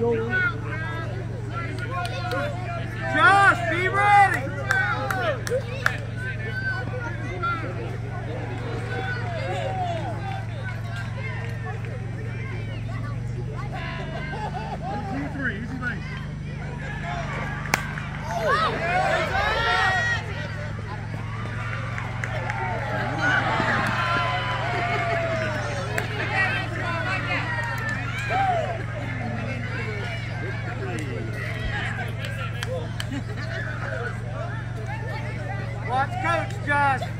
有，Watch Coach Josh.